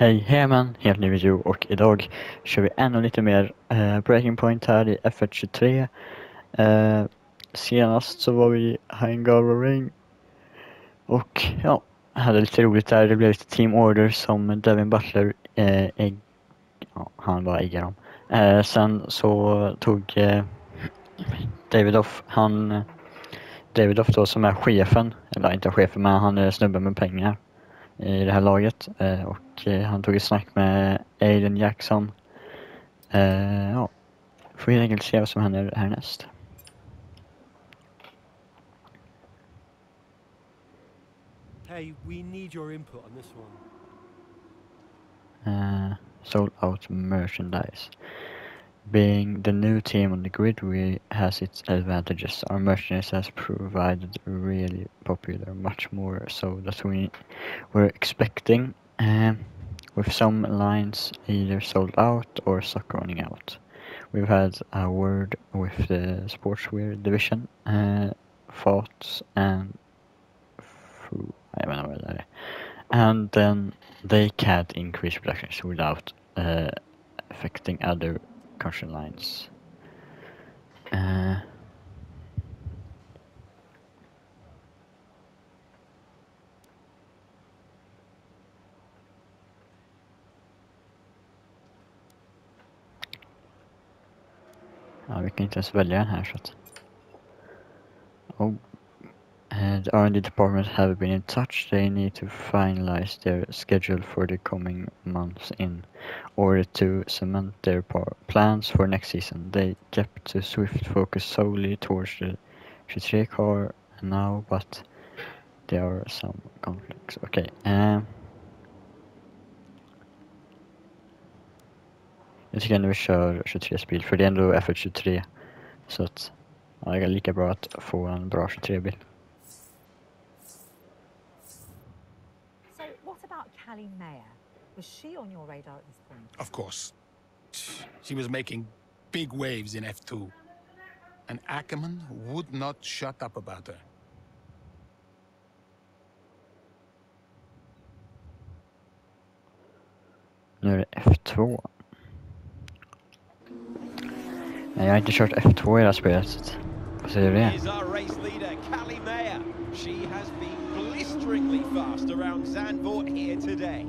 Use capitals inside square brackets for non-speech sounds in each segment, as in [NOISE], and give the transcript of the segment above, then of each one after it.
Hej, Heman, helt ny video och idag kör vi ännu lite mer eh, Breaking Point här i F123. Eh, senast så var vi i Ring och ja, hade lite roligt där. Det blev lite Team Order som Devin Butler eh, ägg, ja, han var äggade dem. Eh, sen så tog eh, David Off, han David Off då som är chefen, eller inte chefen men han är snubben med pengar i det här laget eh, och eh, han tog ett snack med Aiden Jackson. Eh, ja, får helt enkelt se vad som händer härnäst. Hey, we need your input on this one. Uh, sold out merchandise. Being the new team on the grid we has its advantages. Our merchandise has provided really popular, much more so that we were expecting. Um, with some lines either sold out or stock running out. We've had a word with the sportswear division, uh, thoughts and I don't know where. And then they can't increase production without uh, affecting other caution lines. Uh, ja, vi kan inte ens välja den här så att... Oh. The R&D department have been in touch. They need to finalize their schedule for the coming months in order to cement their plans for next season. They kept the Swift focus solely towards the 23 car now, but there are some conflicts. Okay. Um, jag tycker ändå vi kör 23-bil, för det är ändå F1 23. Så att ja, det är lika bra att få en bra 23-bil. So what Callie Mayer? Was she on your radar at this point? Of course. She was making big waves in F2. And Akkerman would not shut up about her. Nu är det F2. Nej, jag har inte kört F2 i det här spelet. Vad säger du det? Fast around Zandvoort here today.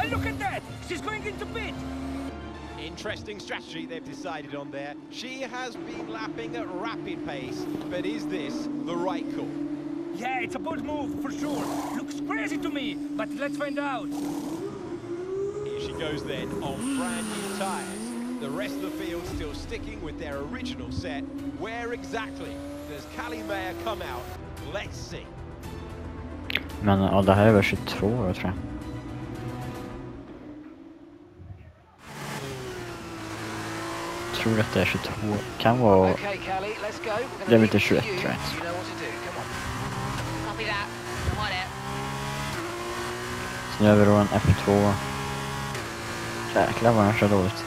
And look at that! She's going into pit! Interesting strategy they've decided on there. She has been lapping at rapid pace, but is this the right call? Yeah, it's a bold move, for sure. Looks crazy to me, but let's find out. Here she goes then, on brand new tyres. The rest of the field still sticking with their original set. Where exactly does Callie Mayer come out? Let's see. Men ja, det här är väl 22 tror jag. tror att det är 22. Kan vara... Det är inte 21 tror jag. Så nu är vi då en F2. Jäklar vad den kör dåligt.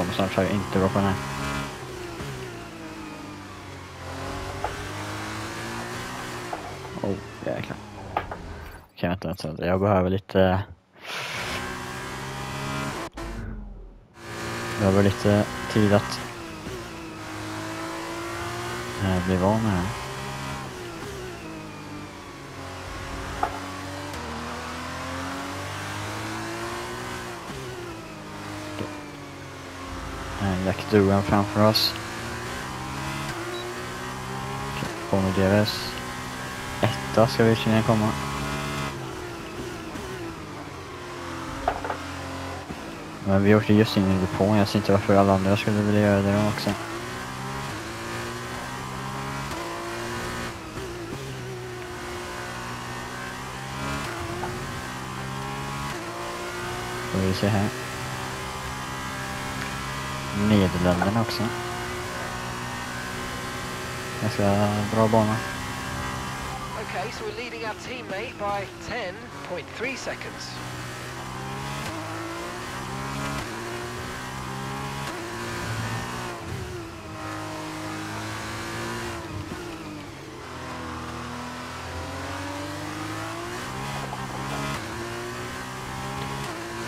Kommer snart jag inte bra på den här. Oh, jäklar. Okej, vänta, vänta. Jag behöver lite... Jag behöver lite tid att bli van med det här. Jack framför oss. Kommer deras Etta ska vi tydligen komma. Men vi åkte just in i depån. Jag ser inte varför alla andra skulle vilja göra det också. Får vi se här. Nederländerna också. Ganska bra bana. Okay, so we're leading our teammate by 10.3 seconds.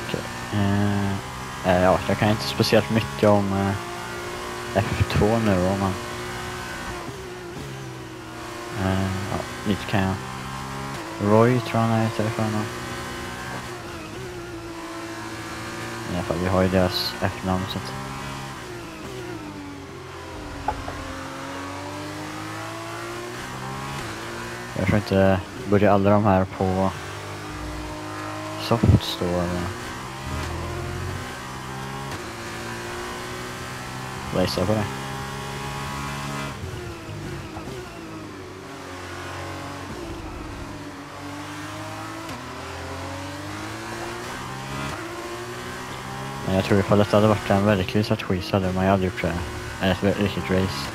Okej. Eh, eh, ja, jag kan inte speciellt mycket om eh, F2 nu om man... Eh, ja, lite kan jag. Roy tror han är för honom. I alla fall, vi har ju deras F-namn så att... Jag tror inte, börjar alla de här på Softs då. eller? På det. Men jag tror ifall detta hade varit en verklig strategi så hade man ju aldrig gjort det. Eller ett riktigt race.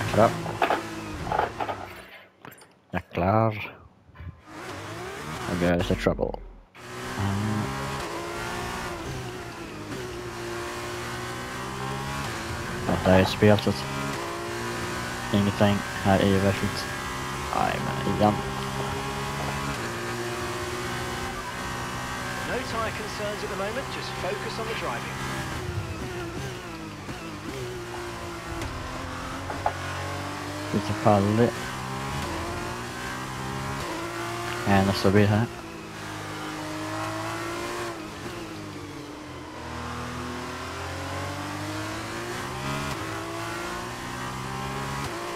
Jäklar. Jäklar. Nu blir lite trouble. Ja, det här är ett spel så att ingenting här är ju verkligt. Nej men igen. No tyre concerns at the moment, just focus on the driving. Lite fallig. Nästa bil här.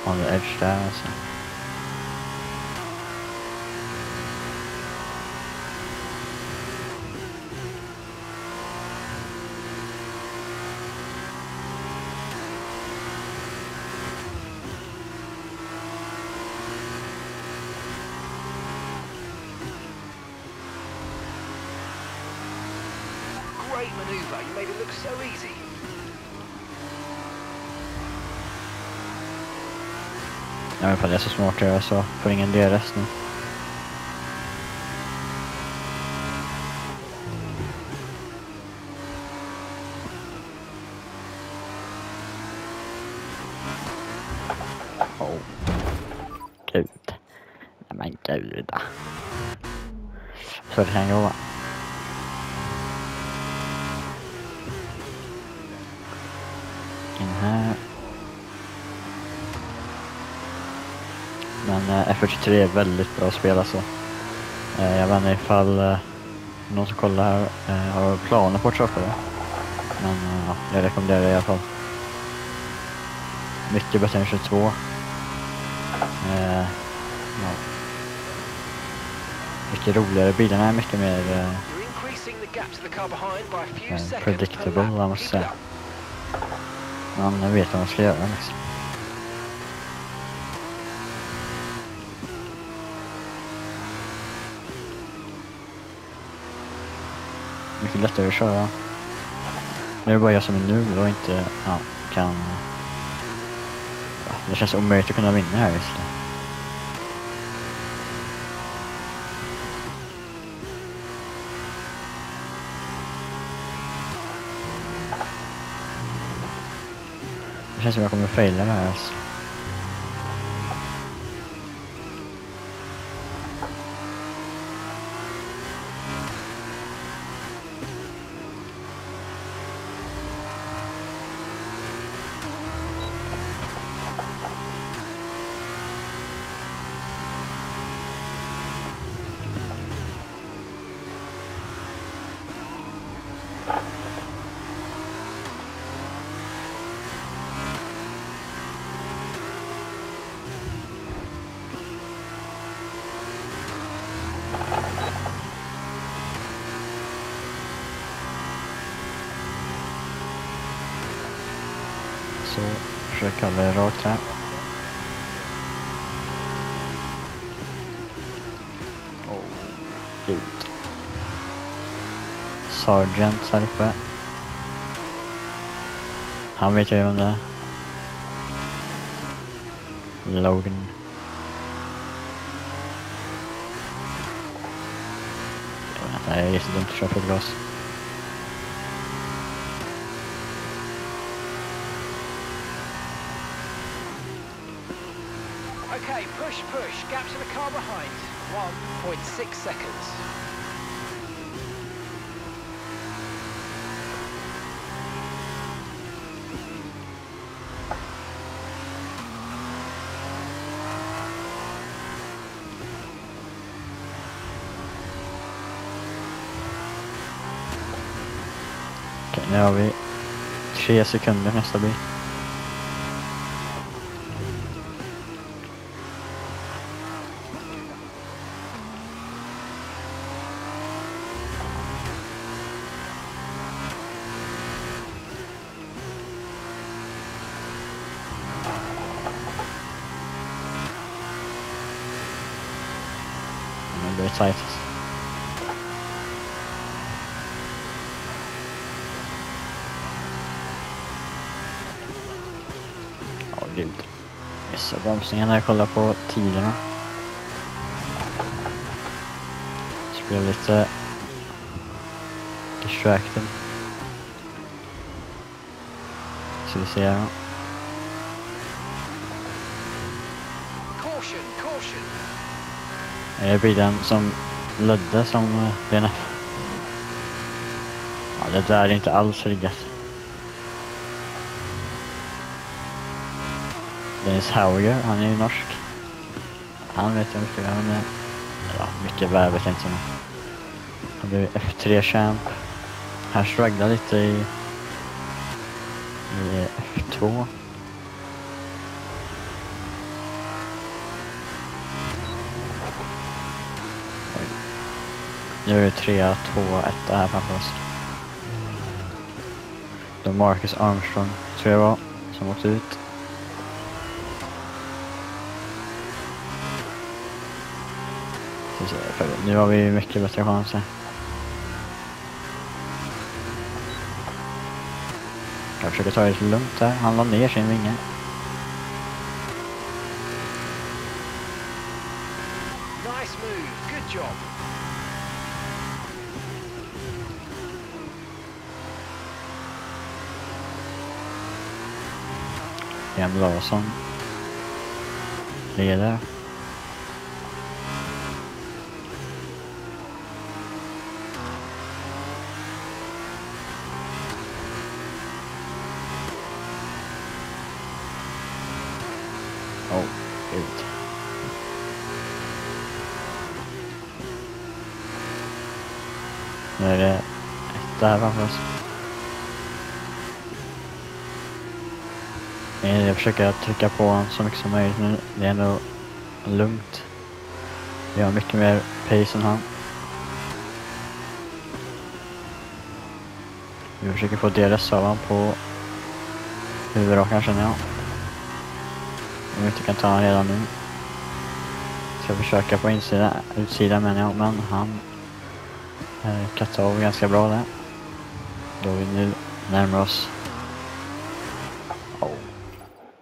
On the edge där ifall jag är så smart att göra så får ingen DRS nu. Oh. Gud. Nej men gud. Så det kan gå va? In här. Men eh, F43 är väldigt bra spel alltså. Eh, jag vet inte ifall eh, någon som kollar här eh, har planer på att köpa det. Men eh, ja, jag rekommenderar det i alla fall. Mycket bättre än 22. Eh, ja. Mycket roligare. Bilarna är mycket mer eh, eh, predictable, jag måste säga. Man vet vad man ska göra liksom. Mycket lättare att köra. Nu är det bara jag som är nu och inte ja, kan... Ja, det känns omöjligt att kunna vinna här just nu. Det känns som jag kommer faila det här alltså. Så försök hålla rakt här. Åh, gud. Sargeant här uppe. Han vet ju vem det är. Logan. Inte, det är jättedumt att köra full gas. Okay, push, push. Gap to the car behind. 1.6 seconds. Har vi tre sekunder nästa bil. sizes. Ja, gud. Missar bromsningen när jag kolla på tiderna. Så blev lite distracted. Ska vi se här då. Caution, caution. Är det bilen som lödde som eh, DNF? Ja, det där är inte alls riggat. Dennis Hauger, han är ju norsk. Han vet jag mycket väl, men ja, mycket väl vet jag inte. Men han blev F3-champ. Han strugglade lite i, i F2. Nu är det 3, 2, 1 här framför oss. Det var Marcus Armstrong, tror jag var, som åkte ut. Nu har vi mycket bättre chanser. Jag försöker ta det lite lugnt här. Han la ner sin vinge. Liam Larsson leder. Oh, ut. Nu är det etta här framför oss. Försöka försöker trycka på honom så mycket som möjligt nu. Det är ändå lugnt. Vi har mycket mer pace än han. Vi försöker få DRS av honom på huvudrakan känner jag. Om vi inte kan ta honom redan nu. Ska försöka på insidan, utsidan menar jag, men han eh, kattade av ganska bra där. Då vi nu närmar oss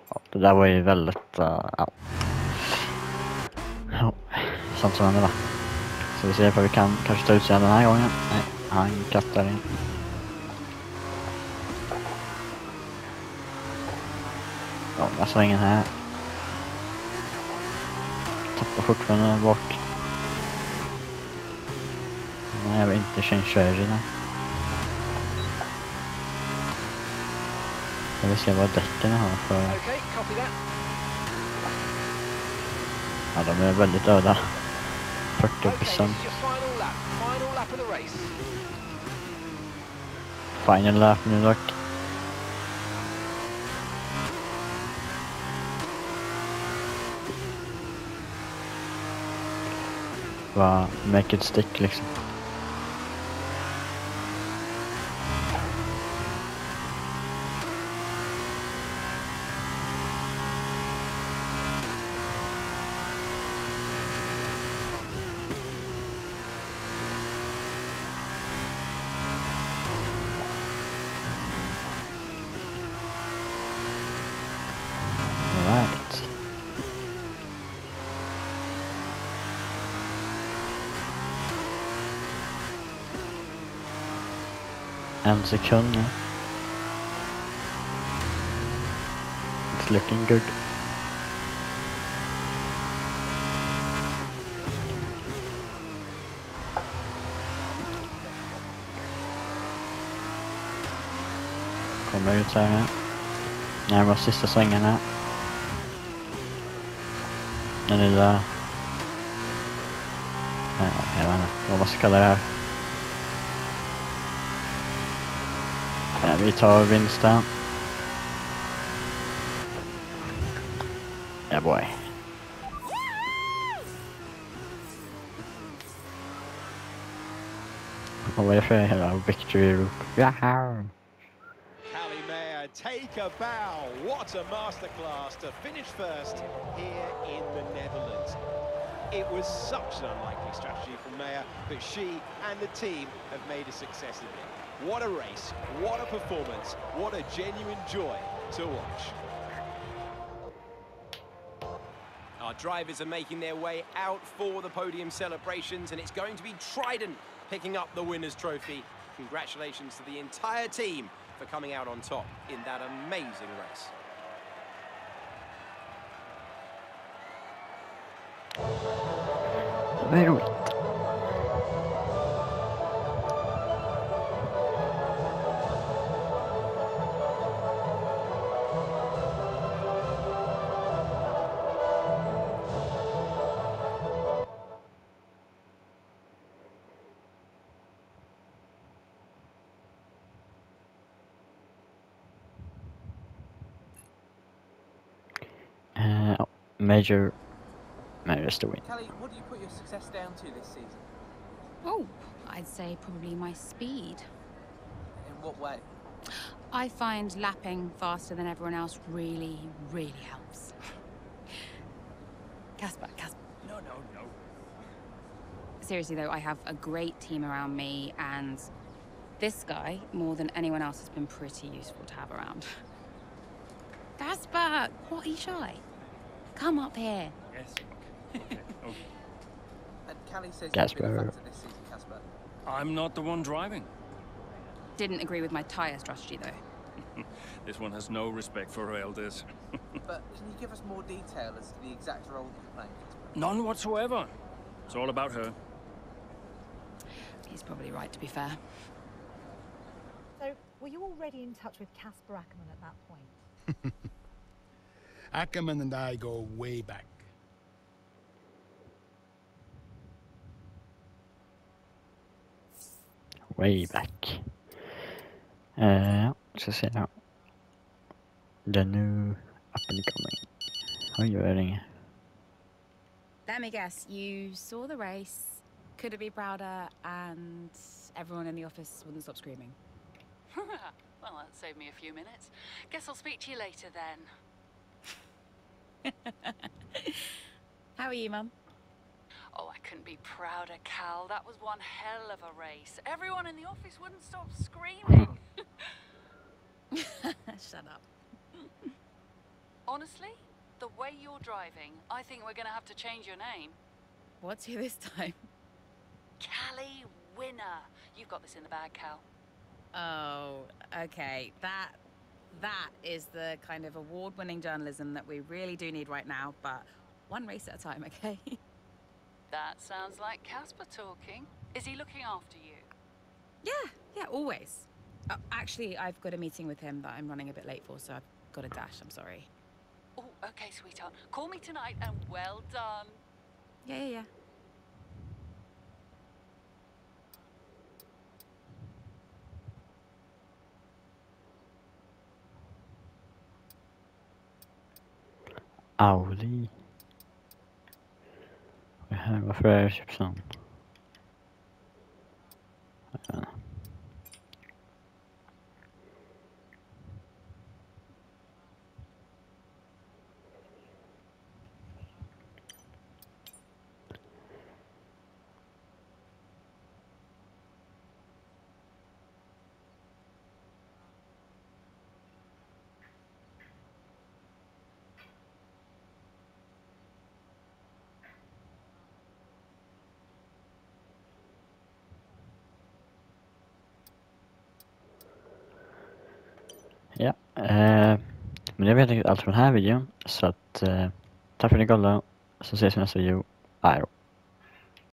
Ja, det där var ju väldigt, uh, ja. Ja, sånt som händer va. Så vi ser ifall vi kan kanske ta ut den här gången. Nej, han kattar in. Långa svänger här. Tappar fortfarande bak. Nej, jag vill inte change där. Ska vi se vad däcken har för... Ja, de är väldigt öda. 40% Final lap nu dock. Bara make it stick liksom. En sekund nu. It's looking good. Kommer ut här nu. Närmar oss sista svängarna. Den lilla... Jag vet inte vad man ska kalla det här. Ja, vi tar vinsten. Ja boy. Och vad är det för hela victory! Mayer, take a bow. What a masterclass to finish first here in the Netherlands. It was such an unlikely strategy from Mayer, but she and the team have made a success of it. What a race, what a performance, what a genuine joy to watch. Our drivers are making their way out for the podium celebrations, and it's going to be Trident picking up the winner's trophy. Congratulations to the entire team for coming out on top in that amazing race. Vad är major, major to win. Kelly, what do you put your success down to this season? Oh, I'd say probably my speed. In what way? I find lapping faster than everyone else really, really helps. [LAUGHS] Casper, Casper. No, no, no. Seriously though, I have a great team around me and this guy, more than anyone else, has been pretty useful to have around. [LAUGHS] Casper, what are you shy? Come up here. Yes. Okay. [LAUGHS] okay. And Callie says you've Casper. been a factor this season, Casper. I'm not the one driving. Didn't agree with my tyre strategy though. [LAUGHS] This one has no respect for her elders. [LAUGHS] But can you give us more detail as to the exact role that you're playing, Casper? None whatsoever. It's all about her. He's probably right to be fair. So, were you already in touch with Casper Akkerman at that point? Akkerman and I go way back. Way back. Ja, ska se då. The new up and coming. Oj, vad det ringer. Let me guess, you saw the race, couldn't be prouder, and everyone in the office wouldn't stop screaming. [LAUGHS] well, that saved me a few minutes. Guess I'll speak to you later then. [LAUGHS] How are you, Mum? Oh, I couldn't be prouder, Cal. That was one hell of a race. Everyone in the office wouldn't stop screaming. [LAUGHS] Shut up. [LAUGHS] Honestly, the way you're driving, I think we're going to have to change your name. What's here this time? Callie Winner. You've got this in the bag, Cal. Oh, okay. That that is the kind of award-winning journalism that we really do need right now, but one race at a time, [LAUGHS] okay? That sounds like Casper talking. Is he looking after you? yeah, yeah, always. Uh, actually, I've got a meeting with him that I'm running a bit late for, so I've got a dash. I'm sorry. Oh, okay, sweetheart. Call me tonight and well done. Yeah, yeah, yeah. Audi. Vad är det här? Varför har jag köpt sån? Eh, men det var helt enkelt allt för den här videon. Så att, eh, tack för att ni kollade. Så ses vi i nästa video. Hej då.